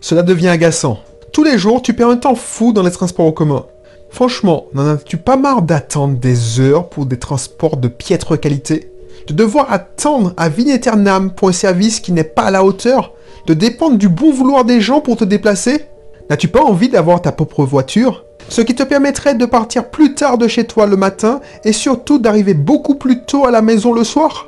Cela devient agaçant. Tous les jours, tu perds un temps fou dans les transports en commun. Franchement, n'en as-tu pas marre d'attendre des heures pour des transports de piètre qualité? De devoir attendre à Vinéternam pour un service qui n'est pas à la hauteur? De dépendre du bon vouloir des gens pour te déplacer? N'as-tu pas envie d'avoir ta propre voiture? Ce qui te permettrait de partir plus tard de chez toi le matin et surtout d'arriver beaucoup plus tôt à la maison le soir?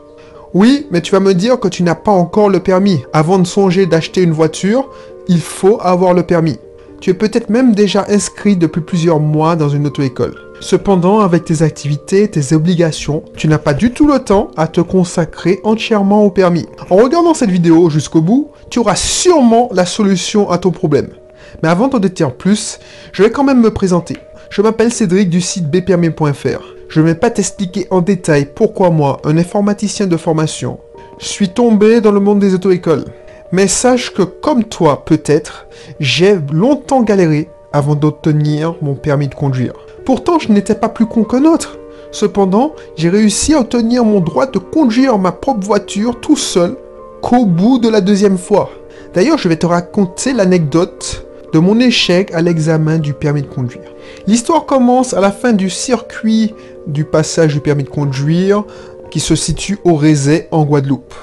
Oui, mais tu vas me dire que tu n'as pas encore le permis. Avant de songer d'acheter une voiture, il faut avoir le permis. Tu es peut-être même déjà inscrit depuis plusieurs mois dans une auto-école. Cependant, avec tes activités, tes obligations, tu n'as pas du tout le temps à te consacrer entièrement au permis. En regardant cette vidéo jusqu'au bout, tu auras sûrement la solution à ton problème. Mais avant d'en déterre plus, je vais quand même me présenter. Je m'appelle Cédric du site bpermis.fr. Je ne vais pas t'expliquer en détail pourquoi moi, un informaticien de formation, je suis tombé dans le monde des auto-écoles. Mais sache que comme toi peut-être, j'ai longtemps galéré avant d'obtenir mon permis de conduire. Pourtant, je n'étais pas plus con qu'un autre. Cependant, j'ai réussi à obtenir mon droit de conduire ma propre voiture tout seul qu'au bout de la deuxième fois. D'ailleurs, je vais te raconter l'anecdote de mon échec à l'examen du permis de conduire. L'histoire commence à la fin du circuit du passage du permis de conduire qui se situe au Rézé en Guadeloupe.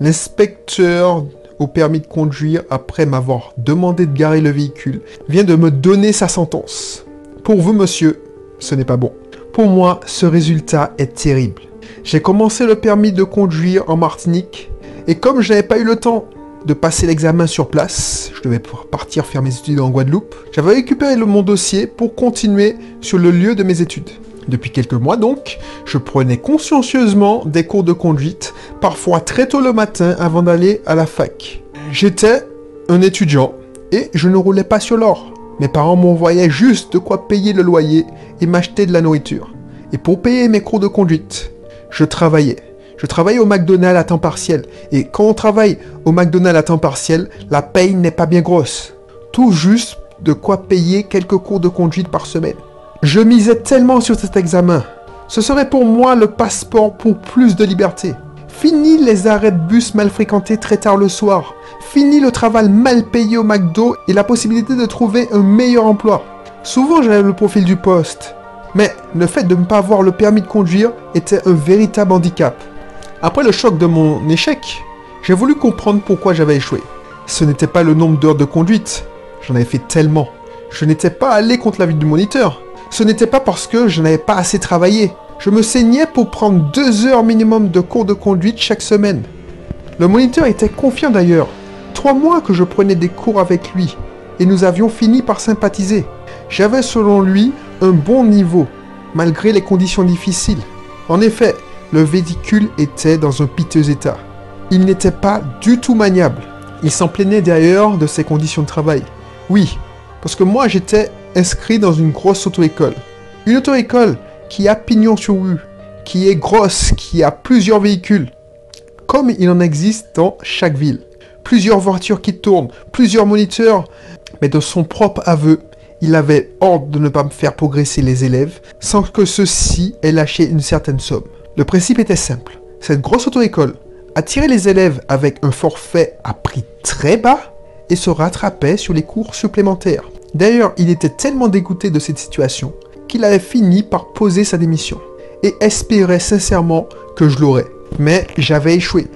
L'inspecteur au permis de conduire, après m'avoir demandé de garer le véhicule, vient de me donner sa sentence. Pour vous, monsieur, ce n'est pas bon. Pour moi, ce résultat est terrible. J'ai commencé le permis de conduire en Martinique, et comme je n'avais pas eu le temps de passer l'examen sur place, je devais partir faire mes études en Guadeloupe, j'avais récupéré mon dossier pour continuer sur le lieu de mes études. Depuis quelques mois donc, je prenais consciencieusement des cours de conduite, parfois très tôt le matin avant d'aller à la fac. J'étais un étudiant et je ne roulais pas sur l'or. Mes parents m'envoyaient juste de quoi payer le loyer et m'acheter de la nourriture. Et pour payer mes cours de conduite, je travaillais. Je travaillais au McDonald's à temps partiel. Et quand on travaille au McDonald's à temps partiel, la paye n'est pas bien grosse. Tout juste de quoi payer quelques cours de conduite par semaine. Je misais tellement sur cet examen. Ce serait pour moi le passeport pour plus de liberté. Fini les arrêts de bus mal fréquentés très tard le soir. Fini le travail mal payé au McDo et la possibilité de trouver un meilleur emploi. Souvent j'avais le profil du poste. Mais le fait de ne pas avoir le permis de conduire était un véritable handicap. Après le choc de mon échec, j'ai voulu comprendre pourquoi j'avais échoué. Ce n'était pas le nombre d'heures de conduite. J'en avais fait tellement. Je n'étais pas allé contre l'avis du moniteur. Ce n'était pas parce que je n'avais pas assez travaillé. Je me saignais pour prendre deux heures minimum de cours de conduite chaque semaine. Le moniteur était confiant d'ailleurs. Trois mois que je prenais des cours avec lui. Et nous avions fini par sympathiser. J'avais selon lui un bon niveau, malgré les conditions difficiles. En effet, le véhicule était dans un piteux état. Il n'était pas du tout maniable. Il s'en plaignait d'ailleurs de ses conditions de travail. Oui, parce que moi j'étais inscrit dans une grosse auto-école. Une auto-école qui a pignon sur rue, qui est grosse, qui a plusieurs véhicules, comme il en existe dans chaque ville. Plusieurs voitures qui tournent, plusieurs moniteurs, mais de son propre aveu, il avait ordre de ne pas faire progresser les élèves sans que ceux-ci aient lâché une certaine somme. Le principe était simple. Cette grosse auto-école attirait les élèves avec un forfait à prix très bas et se rattrapait sur les cours supplémentaires. D'ailleurs, il était tellement dégoûté de cette situation qu'il avait fini par poser sa démission et espérait sincèrement que je l'aurais. Mais j'avais échoué.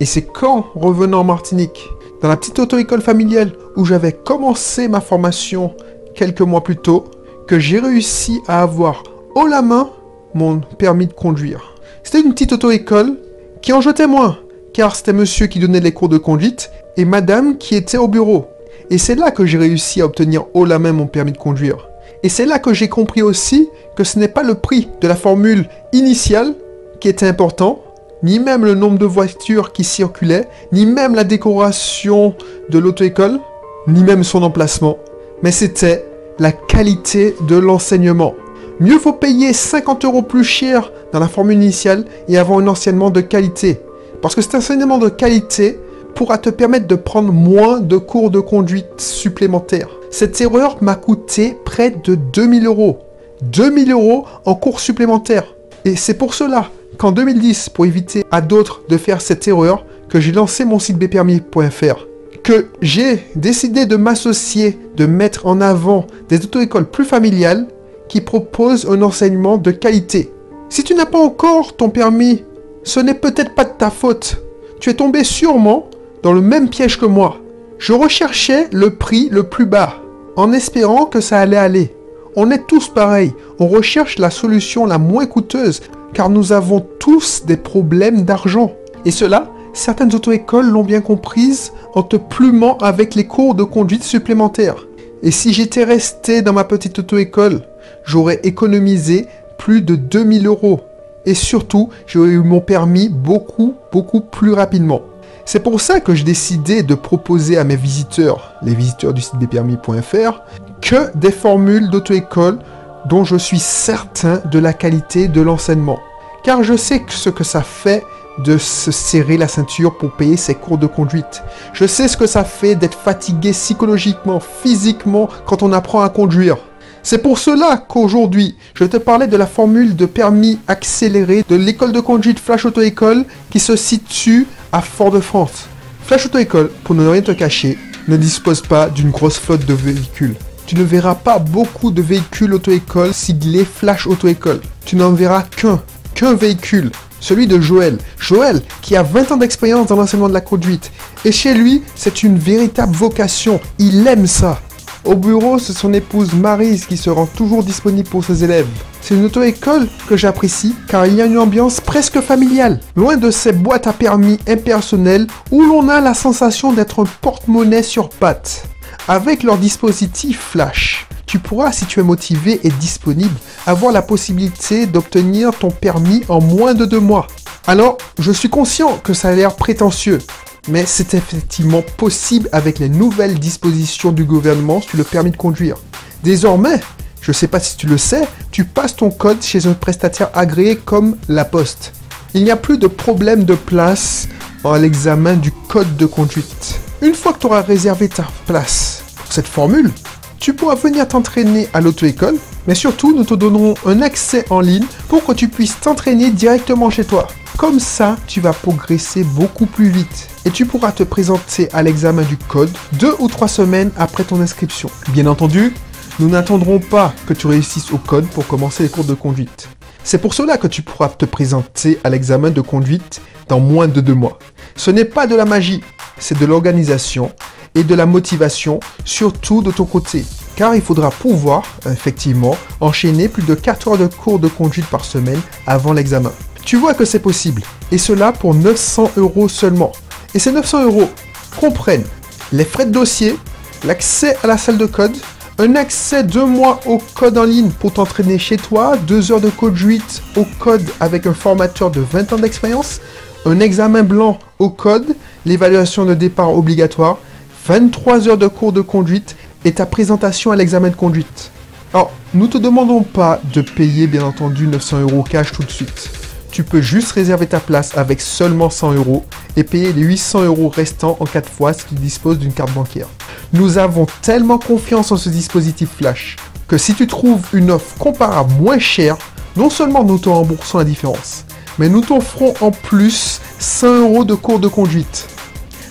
Et c'est quand, revenant en Martinique, dans la petite auto-école familiale où j'avais commencé ma formation quelques mois plus tôt, que j'ai réussi à avoir haut la main mon permis de conduire. C'était une petite auto-école qui en jetait moins, car c'était monsieur qui donnait les cours de conduite et madame qui était au bureau. Et c'est là que j'ai réussi à obtenir haut la main mon permis de conduire. Et c'est là que j'ai compris aussi que ce n'est pas le prix de la formule initiale qui était important, ni même le nombre de voitures qui circulaient, ni même la décoration de l'auto-école, ni même son emplacement, mais c'était la qualité de l'enseignement. Mieux vaut payer 50 euros plus cher dans la formule initiale et avoir un enseignement de qualité. Parce que cet enseignement de qualité pourra te permettre de prendre moins de cours de conduite supplémentaires. Cette erreur m'a coûté près de 2000 euros. 2000 euros en cours supplémentaires. Et c'est pour cela qu'en 2010, pour éviter à d'autres de faire cette erreur, que j'ai lancé mon site bpermis.fr. que j'ai décidé de m'associer, de mettre en avant des auto-écoles plus familiales qui proposent un enseignement de qualité. Si tu n'as pas encore ton permis, ce n'est peut-être pas de ta faute. Tu es tombé sûrement dans le même piège que moi. Je recherchais le prix le plus bas, en espérant que ça allait aller. On est tous pareils, on recherche la solution la moins coûteuse, car nous avons tous des problèmes d'argent. Et cela, certaines auto-écoles l'ont bien comprise en te plumant avec les cours de conduite supplémentaires. Et si j'étais resté dans ma petite auto-école, j'aurais économisé plus de 2000 euros. Et surtout, j'aurais eu mon permis beaucoup, beaucoup plus rapidement. C'est pour ça que j'ai décidé de proposer à mes visiteurs, les visiteurs du site permis.fr, que des formules d'auto-école dont je suis certain de la qualité de l'enseignement. Car je sais ce que ça fait de se serrer la ceinture pour payer ses cours de conduite. Je sais ce que ça fait d'être fatigué psychologiquement, physiquement quand on apprend à conduire. C'est pour cela qu'aujourd'hui, je te parlais de la formule de permis accéléré de l'école de conduite Flash Auto École qui se situe à Fort-de-France. Flash Auto École, pour ne rien te cacher, ne dispose pas d'une grosse flotte de véhicules. Tu ne verras pas beaucoup de véhicules auto-école siglés Flash Auto École. Tu n'en verras qu'un, qu'un véhicule, celui de Joël. Joël qui a 20 ans d'expérience dans l'enseignement de la conduite. Et chez lui, c'est une véritable vocation. Il aime ça. Au bureau, c'est son épouse Marise qui se rend toujours disponible pour ses élèves. C'est une auto-école que j'apprécie car il y a une ambiance presque familiale, loin de ces boîtes à permis impersonnelles où l'on a la sensation d'être un porte-monnaie sur pattes. Avec leur dispositif Flash, tu pourras, si tu es motivé et disponible, avoir la possibilité d'obtenir ton permis en moins de deux mois. Alors, je suis conscient que ça a l'air prétentieux, mais c'est effectivement possible avec les nouvelles dispositions du gouvernement sur le permis de conduire. Désormais, je ne sais pas si tu le sais, tu passes ton code chez un prestataire agréé comme La Poste. Il n'y a plus de problème de place à l'examen du code de conduite. Une fois que tu auras réservé ta place pour cette formule, tu pourras venir t'entraîner à l'auto-école, mais surtout nous te donnerons un accès en ligne pour que tu puisses t'entraîner directement chez toi. Comme ça, tu vas progresser beaucoup plus vite et tu pourras te présenter à l'examen du code deux ou trois semaines après ton inscription. Bien entendu, nous n'attendrons pas que tu réussisses au code pour commencer les cours de conduite. C'est pour cela que tu pourras te présenter à l'examen de conduite dans moins de deux mois. Ce n'est pas de la magie, c'est de l'organisation et de la motivation, surtout de ton côté. Car il faudra pouvoir, effectivement, enchaîner plus de 4 heures de cours de conduite par semaine avant l'examen. Tu vois que c'est possible. Et cela pour 900 euros seulement. Et ces 900 euros comprennent les frais de dossier, l'accès à la salle de code, un accès deux mois au code en ligne pour t'entraîner chez toi, deux heures de conduite au code avec un formateur de 20 ans d'expérience, un examen blanc au code, l'évaluation de départ obligatoire, 23 heures de cours de conduite et ta présentation à l'examen de conduite. Alors, nous te demandons pas de payer bien entendu 900 euros cash tout de suite tu peux juste réserver ta place avec seulement 100 euros et payer les 800 euros restants en 4 fois si tu disposes d'une carte bancaire. Nous avons tellement confiance en ce dispositif Flash que si tu trouves une offre comparable moins chère, non seulement nous te remboursons la différence, mais nous t'offrons en plus 100 euros de cours de conduite.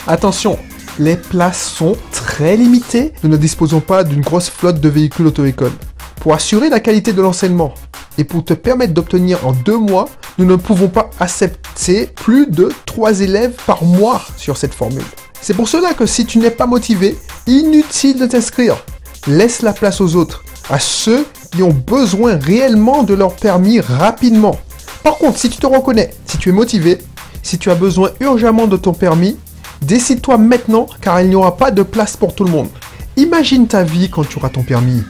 Attention, les places sont très limitées. Nous ne disposons pas d'une grosse flotte de véhicules auto-école. Pour assurer la qualité de l'enseignement et pour te permettre d'obtenir en deux mois nous ne pouvons pas accepter plus de 3 élèves par mois sur cette formule. C'est pour cela que si tu n'es pas motivé, inutile de t'inscrire. Laisse la place aux autres, à ceux qui ont besoin réellement de leur permis rapidement. Par contre, si tu te reconnais, si tu es motivé, si tu as besoin urgemment de ton permis, décide-toi maintenant car il n'y aura pas de place pour tout le monde. Imagine ta vie quand tu auras ton permis.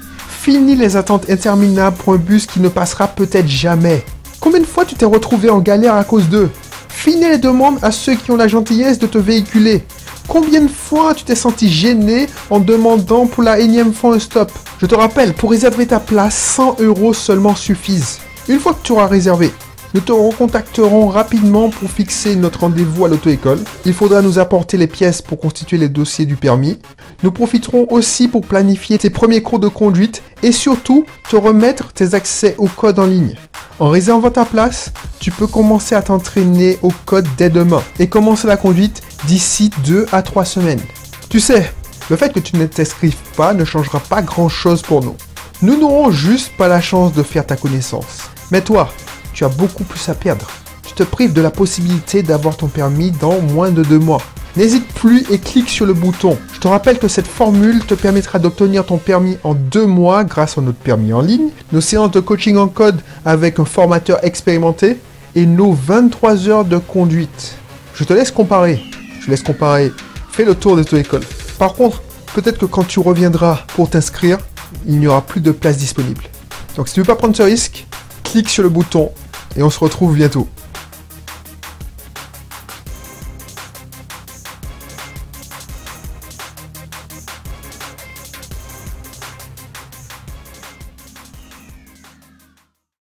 Finis les attentes interminables pour un bus qui ne passera peut-être jamais. Combien de fois tu t'es retrouvé en galère à cause d'eux? Finis les demandes à ceux qui ont la gentillesse de te véhiculer. Combien de fois tu t'es senti gêné en demandant pour la énième fois un stop? Je te rappelle, pour réserver ta place, 100 euros seulement suffisent. Une fois que tu auras réservé, nous te recontacterons rapidement pour fixer notre rendez-vous à l'auto-école. Il faudra nous apporter les pièces pour constituer les dossiers du permis. Nous profiterons aussi pour planifier tes premiers cours de conduite et surtout te remettre tes accès au code en ligne. En réservant ta place, tu peux commencer à t'entraîner au code dès demain et commencer la conduite d'ici 2 à 3 semaines. Tu sais, le fait que tu ne t'inscrives pas ne changera pas grand-chose pour nous. Nous n'aurons juste pas la chance de faire ta connaissance. Mais toi, tu as beaucoup plus à perdre. Tu te prives de la possibilité d'avoir ton permis dans moins de deux mois. N'hésite plus et clique sur le bouton. Je te rappelle que cette formule te permettra d'obtenir ton permis en deux mois grâce à notre permis en ligne, nos séances de coaching en code avec un formateur expérimenté et nos 23 heures de conduite. Je te laisse comparer. Je laisse comparer. Fais le tour de ton école. Par contre, peut-être que quand tu reviendras pour t'inscrire, il n'y aura plus de place disponible. Donc si tu veux pas prendre ce risque, clique sur le bouton et on se retrouve bientôt.